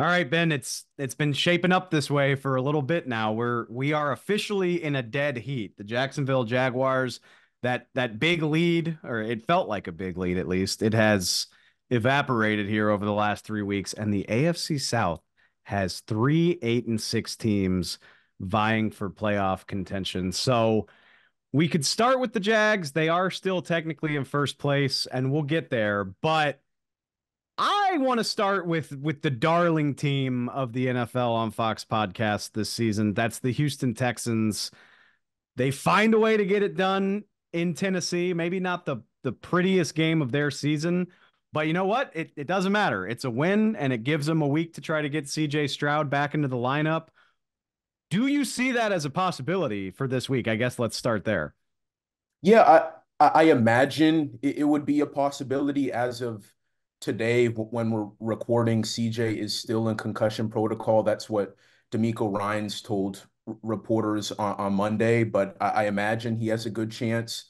All right, Ben, it's it's been shaping up this way for a little bit now. We're we are officially in a dead heat. The Jacksonville Jaguars, that that big lead, or it felt like a big lead at least, it has evaporated here over the last three weeks, and the AFC South has three eight and six teams vying for playoff contention. So we could start with the Jags. They are still technically in first place, and we'll get there, but I want to start with with the darling team of the NFL on Fox podcast this season. That's the Houston Texans. They find a way to get it done in Tennessee. Maybe not the the prettiest game of their season, but you know what? It it doesn't matter. It's a win and it gives them a week to try to get CJ Stroud back into the lineup. Do you see that as a possibility for this week? I guess let's start there. Yeah, I I imagine it would be a possibility as of today when we're recording, CJ is still in concussion protocol. That's what DeMeco Ryans told reporters on, on Monday, but I, I, imagine he has a good chance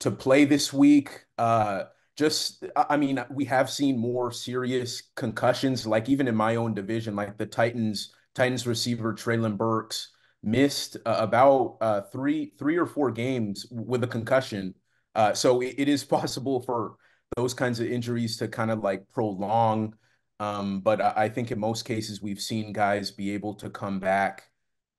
to play this week. Uh, just, I mean, we have seen more serious concussions, like even in my own division, like the Titans, Titans receiver Treylon Burks missed uh, about uh, three, three or four games with a concussion. Uh, so it, it is possible for those kinds of injuries to kind of like prolong. Um, but I, I think in most cases we've seen guys be able to come back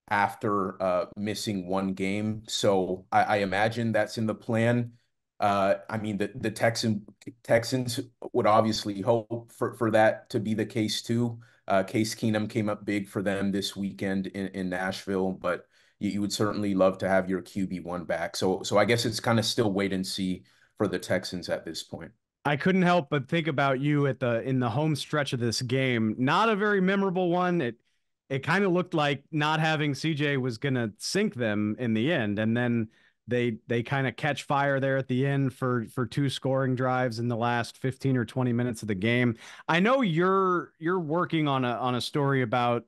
after uh, missing one game. So I, I, imagine that's in the plan. Uh, I mean, the the Texan Texans would obviously hope for, for that to be the case too. Uh, Case Keenum came up big for them this weekend in, in Nashville, but you, you would certainly love to have your QB one back. So so I guess it's kind of still wait and see for the Texans at this point. I couldn't help but think about you at the in the home stretch of this game. Not a very memorable one. It it kind of looked like not having CJ was going to sink them in the end and then they they kind of catch fire there at the end for for two scoring drives in the last 15 or 20 minutes of the game. I know you're you're working on a on a story about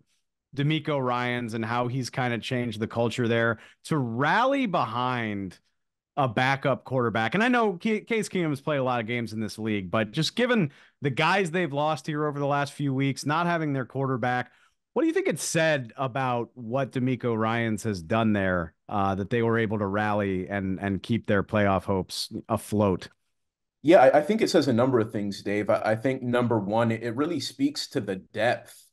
DeMeco Ryans and how he's kind of changed the culture there to rally behind a backup quarterback. And I know Case Keenum has played a lot of games in this league, but just given the guys they've lost here over the last few weeks, not having their quarterback, what do you think it said about what DeMeco Ryans has done there uh, that they were able to rally and and keep their playoff hopes afloat? Yeah, I, I think it says a number of things, Dave. I, I think number one, it, it really speaks to the depth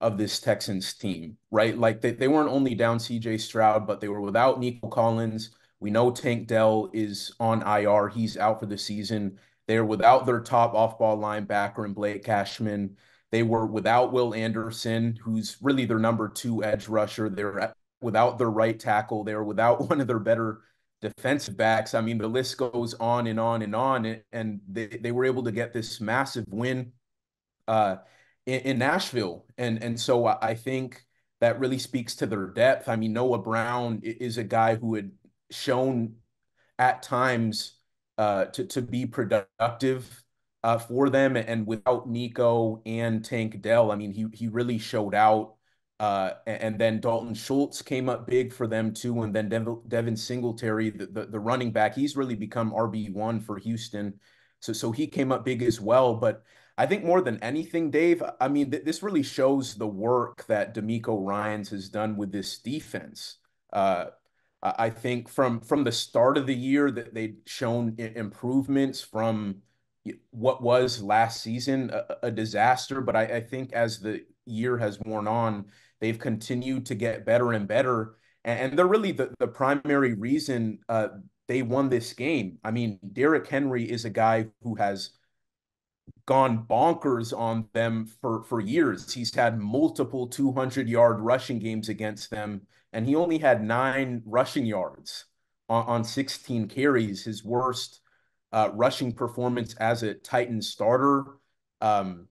of this Texans team, right? Like they, they weren't only down CJ Stroud, but they were without Nico Collins we know Tank Dell is on IR. He's out for the season. They're without their top off ball linebacker and Blake Cashman. They were without Will Anderson, who's really their number two edge rusher. They're without their right tackle. They're without one of their better defensive backs. I mean, the list goes on and on and on. And they, they were able to get this massive win uh, in, in Nashville. And, and so I think that really speaks to their depth. I mean, Noah Brown is a guy who had shown at times uh, to to be productive uh, for them. And without Nico and Tank Dell, I mean, he he really showed out. Uh, and then Dalton Schultz came up big for them too. And then Devin, Devin Singletary, the, the, the running back, he's really become RB one for Houston. So so he came up big as well. But I think more than anything, Dave, I mean, th- this really shows the work that DeMeco Ryans has done with this defense. Uh, I think from from the start of the year that they'd shown improvements from what was last season a, a disaster. But I, I, think as the year has worn on, they've continued to get better and better, and, they're really the the primary reason uh, they won this game. I mean, Derrick Henry is a guy who has gone bonkers on them for for years. He's had multiple 200 yard rushing games against them and he only had nine rushing yards on, on 16 carries, his worst uh, rushing performance as a Titan starter. Um,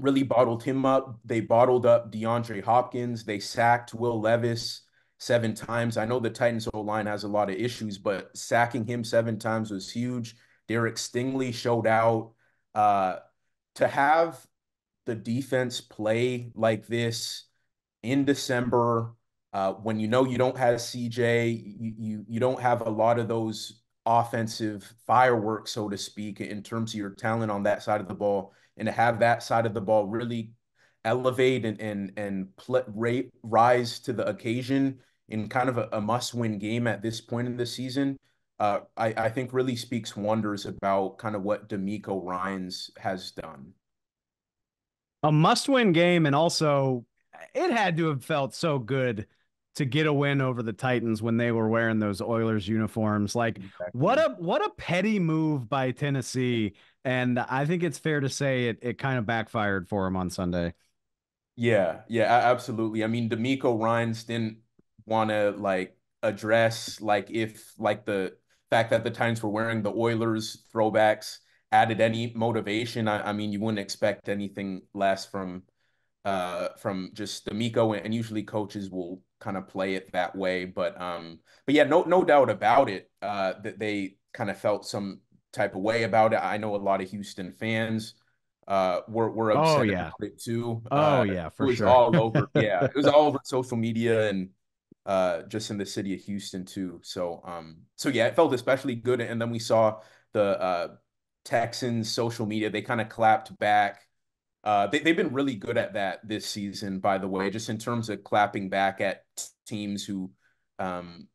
really bottled him up. They bottled up DeAndre Hopkins. They sacked Will Levis seven times. I know the Titans O line has a lot of issues, but sacking him seven times was huge. Derek Stingley showed out. Uh, to have the defense play like this in December uh, when you know you don't have CJ, you, you you don't have a lot of those offensive fireworks, so to speak, in terms of your talent on that side of the ball, and to have that side of the ball really elevate and and and play, rate, rise to the occasion in kind of a, a must-win game at this point in the season, uh, I, I think really speaks wonders about kind of what DeMeco Ryans has done. A must-win game, and also it had to have felt so good to get a win over the Titans when they were wearing those Oilers uniforms. Like exactly. what a what a petty move by Tennessee. And I think it's fair to say it it kind of backfired for him on Sunday. Yeah, yeah, absolutely. I mean, DeMeco Ryans didn't want to like address like if like the fact that the Titans were wearing the Oilers throwbacks added any motivation. I, I mean, you wouldn't expect anything less from uh from just DeMeco and usually coaches will kind of play it that way. But um, but yeah, no no doubt about it. Uh, that they kind of felt some type of way about it. I know a lot of Houston fans uh were were oh, upset oh, yeah. about it too. Oh uh, yeah, for it was sure. all over. Yeah, it was all over social media and uh just in the city of Houston too. So um so yeah, it felt especially good. And then we saw the uh Texans social media, they kind of clapped back uh, they, they've been really good at that this season, by the way, just in terms of clapping back at teams who, um,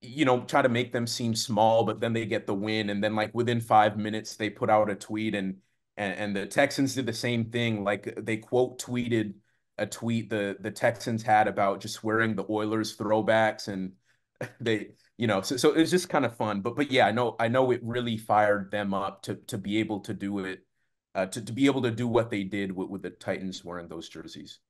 you know, try to make them seem small, but then they get the win. And then, like, within five minutes, they put out a tweet, and, and, and the Texans did the same thing. Like, they quote tweeted a tweet the, the Texans had about just wearing the Oilers throwbacks, and they, you know, so, so it's just kind of fun. But, but yeah, I know, I know it really fired them up to, to be able to do it uh, to, to be able to do what they did with, with the Titans wearing those jerseys.